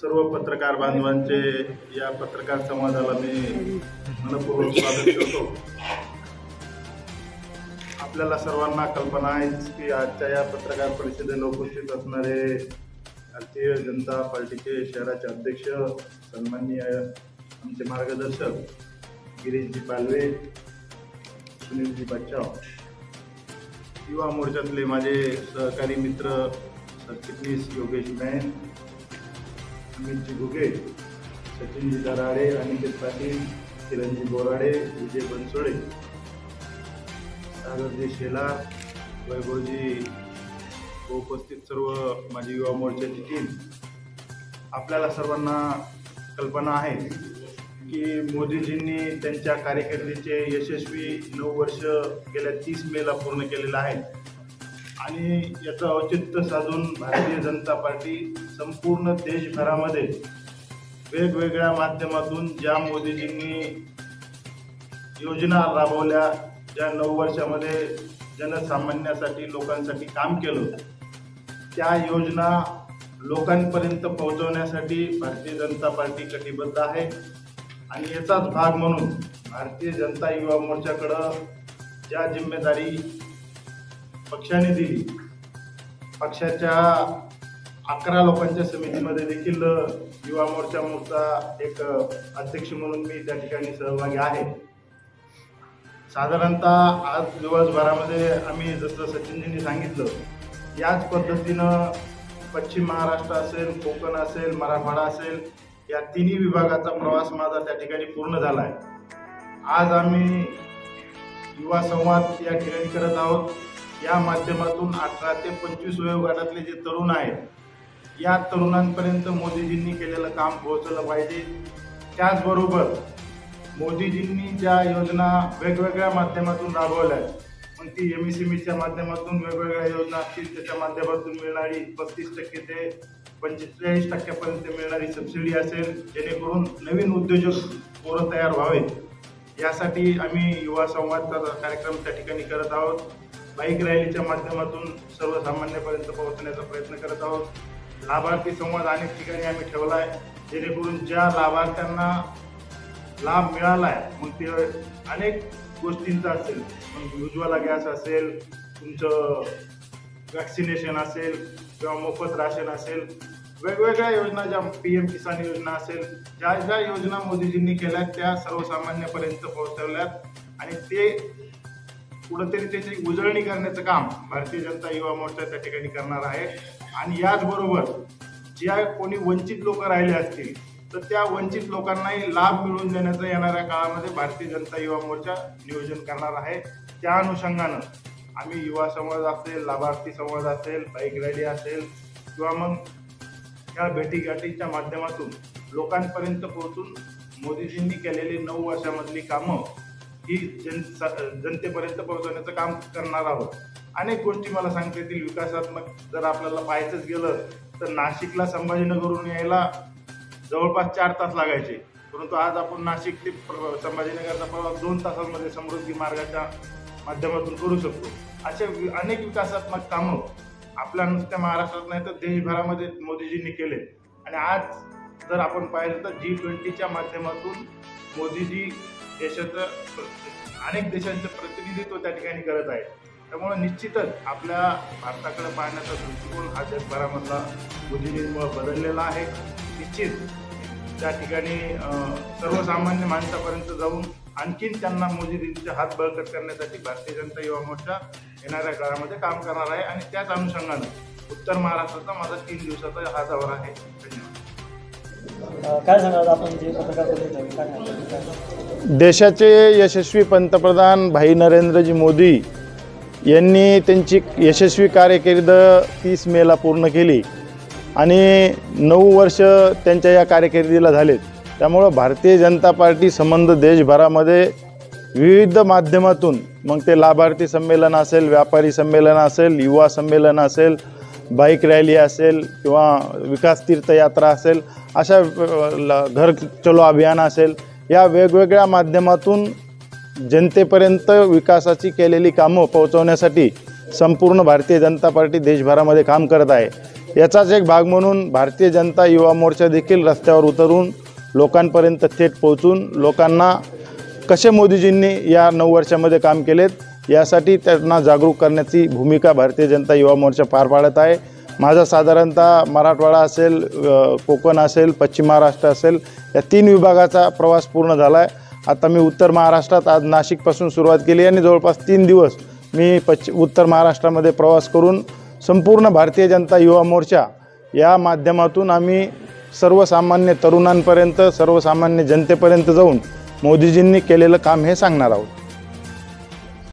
सर्व पत्रकार बांधवांचे या पत्रकार समाजाला मी मनपूर्वक स्वागत करतो. आपल्याला सर्वांना कल्पना आहेच की आजच्या या पत्रकार परिषदेला उपस्थित असणारे भारतीय जनता पार्टीचे शहराचे अध्यक्ष सन्माननीय आमचे मार्गदर्शक गिरीशजी पालवे सुनीलजी बच्चाव युवा मोर्चातले माझे सहकारी मित्र सरचिटणीस योगेश बॅन अमितजी घुगे सचिनजी दराडे अनिकेत पाटील किरणजी बोराडे विजय बनसोडे सागरजी शेलार वैभवजी व उपस्थित सर्व माझी युवा मोर्चाची टीम आपल्याला सर्वांना कल्पना आहे की मोदीजींनी त्यांच्या कारकिर्दीचे यशस्वी नऊ वर्ष गेल्या तीस मेला पूर्ण केलेलं आहे. आणि याचं औचित्य साधून भारतीय जनता पार्टी संपूर्ण देशभरामध्ये वेगवेगळ्या माध्यमातून ज्या मोदीजींनी योजना राबवल्या ज्या नऊ वर्षामध्ये जनसामान्यासाठी लोकांसाठी काम केलं त्या योजना लोकांपर्यंत पोहोचवण्यासाठी भारतीय जनता पार्टी कटिबद्ध आहे. आणि याचाच भाग म्हणून भारतीय जनता युवा मोर्चाकडं ज्या जिम्मेदारी पक्षाने दिली. पक्षाच्या अकरा लोकांच्या समितीमध्ये देखील युवा मोर्चा मोर्चा एक अध्यक्ष म्हणून मी त्या ठिकाणी सहभागी आहे. साधारणतः आज दिवसभरामध्ये आम्ही जसं सचिनजींनी सांगितलं याच पद्धतीनं पश्चिम महाराष्ट्र असेल कोकण असेल मराठवाडा असेल या तिन्ही विभागाचा प्रवास माझा त्या ठिकाणी पूर्ण झाला आहे. आज आम्ही युवा संवाद या ठिकाणी करत आहोत. या माध्यमातून अठरा ते पंचवीस वयोगटातले जे तरुण आहेत या तरुणांपर्यंत मोदीजींनी केलेलं काम पोहोचलं पाहिजे. त्याचबरोबर मोदीजींनी ज्या योजना वेगवेगळ्या माध्यमातून राबवल्या आहेत मग ती एम एस एम ईच्या माध्यमातून वेगवेगळ्या योजना असतील त्याच्या माध्यमातून मिळणारी पस्तीस टक्के ते पंचेचाळीस टक्क्यापर्यंत मिळणारी सबसिडी असेल जेणेकरून नवीन उद्योजक पोरं तयार व्हावेत. यासाठी आम्ही युवा संवादचा कार्यक्रम त्या ठिकाणी करत आहोत. बाईक रॅलीच्या माध्यमातून सर्वसामान्यपर्यंत पोहोचण्याचा प्रयत्न करत आहोत. लाभार्थी संवाद अनेक ठिकाणी आम्ही ठेवला आहे जेणेकरून ज्या लाभार्थ्यांना लाभ मिळाला आहे मग ते अनेक गोष्टींचा असेल. मग उज्ज्वला गॅस असेल तुमचं वॅक्सिनेशन असेल किंवा मोफत राशन असेल वेगवेगळ्या योजना ज्या पी एम किसान योजना असेल ज्या ज्या योजना मोदीजींनी केल्या त्या सर्वसामान्यापर्यंत पोहोचवल्यात. आणि ते कुठंतरी त्याची उजळणी करण्याचं काम भारतीय जनता युवा मोर्चा त्या ठिकाणी करणार आहे. आणि याचबरोबर ज्या कोणी वंचित लोक राहिले असतील तर त्या वंचित लोकांनाही लाभ मिळवून देण्याचं येणाऱ्या काळामध्ये भारतीय जनता युवा मोर्चा नियोजन करणार आहे. त्या अनुषंगानं आम्ही युवा समाज असेल लाभार्थी संवाद असेल बाईक रॅली असेल किंवा मग या भेटीगाठीच्या माध्यमातून लोकांपर्यंत पोहोचून मोदीजींनी केलेली नऊ वर्षामधली कामं ही जन जनतेपर्यंत पोहोचवण्याचं काम करणार आहोत. अनेक गोष्टी मला सांगता येतील. विकासात्मक जर आपल्याला पाहायचंच गेलं तर नाशिकला संभाजीनगरहून यायला जवळपास चार तास लागायचे. परंतु आज आपण नाशिक ते प्र- संभाजीनगरचा प्रवास दोन तासांमध्ये समृद्धी मार्गाच्या माध्यमातून करू शकतो. असे अनेक विकासात्मक कामं आपल्या नुसत्या महाराष्ट्रात नाही तर देशभरामध्ये मोदीजींनी केले. आणि आज जर आपण पाहिलं तर जी ट्वेंटीच्या माध्यमातून मोदीजी देशाचं अनेक देशांचं प्रतिनिधित्व त्या ठिकाणी करत आहे त्यामुळं निश्चितच आपल्या भारताकडे पाहण्याचा दृष्टिकोन हा जगभरामधला मोदीजींमुळे बदललेला आहे. निश्चित त्या ठिकाणी सर्वसामान्य माणसापर्यंत जाऊन आणखीन त्यांना मोदीजींचे हात बळकट करण्यासाठी भारतीय जनता युवा मोर्चा येणाऱ्या काळामध्ये काम करणार आहे. आणि त्याच अनुषंगानं उत्तर महाराष्ट्राचा माझा तीन दिवसाचा हा दौरा आहे. धन्यवाद. काय सांगाल आपण जे पत्रकार परिषद काय देशाचे यशस्वी पंतप्रधान भाई नरेंद्रजी मोदी यांनी त्यांची यशस्वी कार्यकिर्द तीस मेला पूर्ण केली आणि नऊ वर्ष त्यांच्या या कार्यकिर्दीला झालेत. त्यामुळं भारतीय जनता पार्टी संबंध देशभरामध्ये विविध माध्यमातून मग ते लाभार्थी संमेलन असेल व्यापारी संमेलन असेल युवा संमेलन असेल बाईक रॅली असेल किंवा विकास तीर्थयात्रा असेल अशा ल- घर चलो अभियान असेल या वेगवेगळ्या माध्यमातून जनतेपर्यंत विकासाची केलेली कामं पोहोचवण्यासाठी संपूर्ण भारतीय जनता पार्टी देशभरामध्ये काम करत आहे. याचाच एक भाग म्हणून भारतीय जनता युवा मोर्चा देखील रस्त्यावर उतरून लोकांपर्यंत थेट पोहोचून लोकांना कसे मोदीजींनी या नऊ वर्षामध्ये काम केलेत यासाठी त्यांना जागरूक करण्याची भूमिका भारतीय जनता युवा मोर्चा पार पाडत आहे. माझा साधारणतः मराठवाडा असेल कोकण असेल पश्चिम महाराष्ट्र असेल या तीन विभागाचा प्रवास पूर्ण झाला आहे आता मी उत्तर महाराष्ट्रात आज नाशिकपासून सुरुवात केली आणि जवळपास तीन दिवस मी पश्चि उत्तर महाराष्ट्रामध्ये प्रवास करून संपूर्ण भारतीय जनता युवा मोर्चा या माध्यमातून आम्ही सर्वसामान्य तरुणांपर्यंत सर्वसामान्य जनतेपर्यंत जाऊन मोदीजींनी केलेलं काम हे सांगणार आहोत.